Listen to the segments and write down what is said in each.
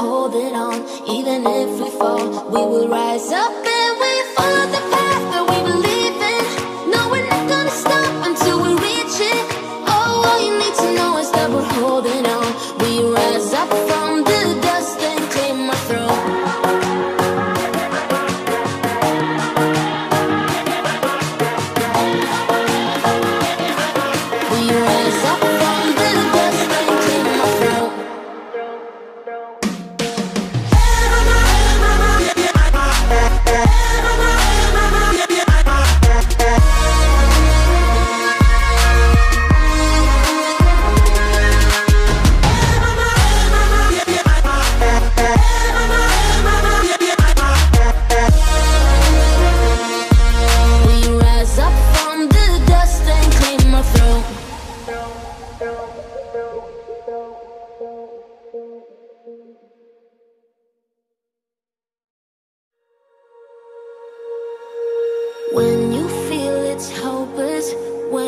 hold it on. Even if we fall, we will rise up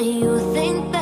you think that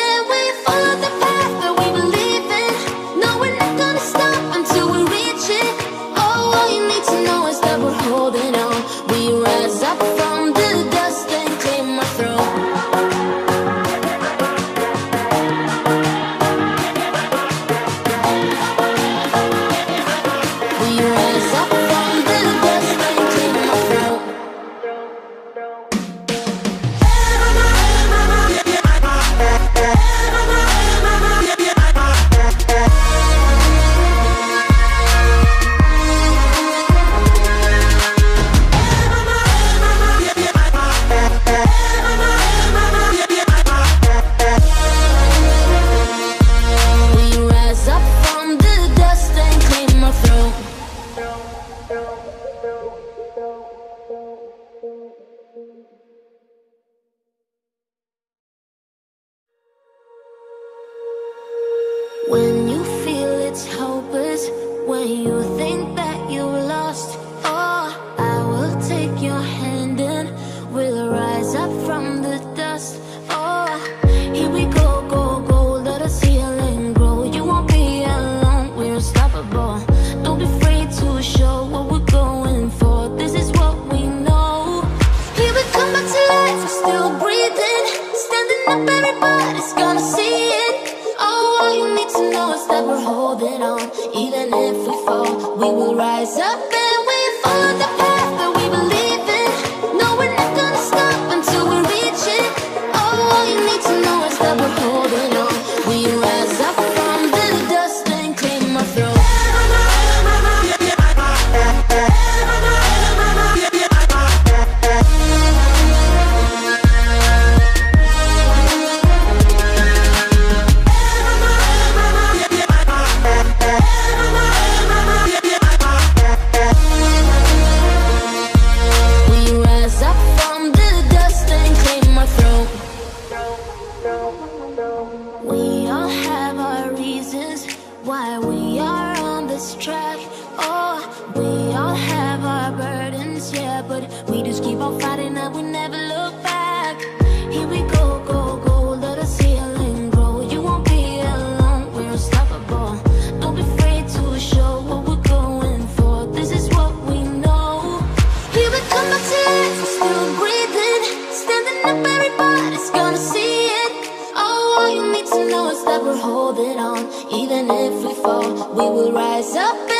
we will rise up.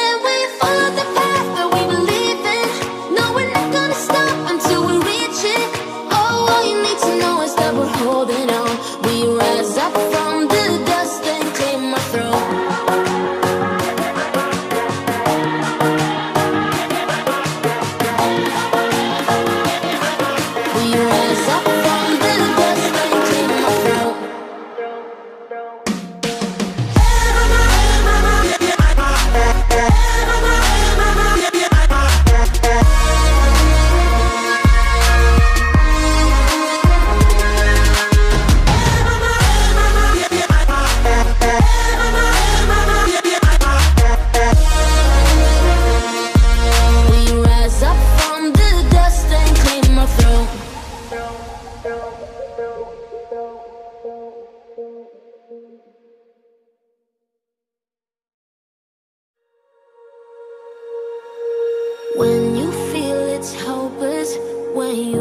you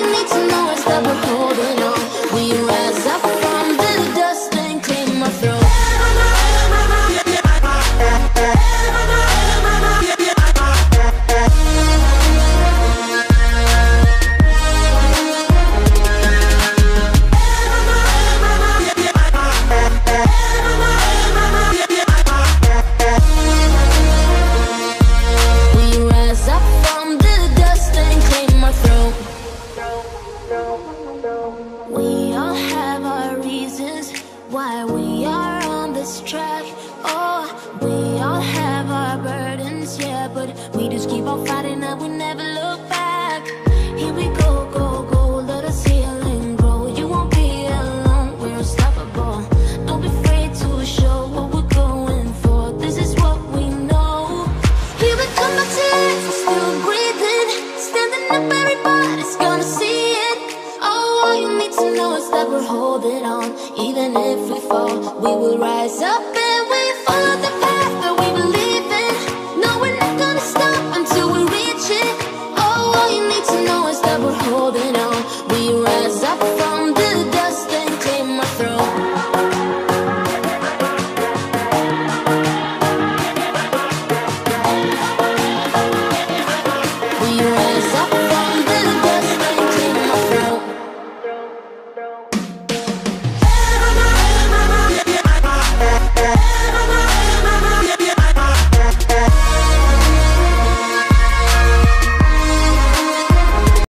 leading me to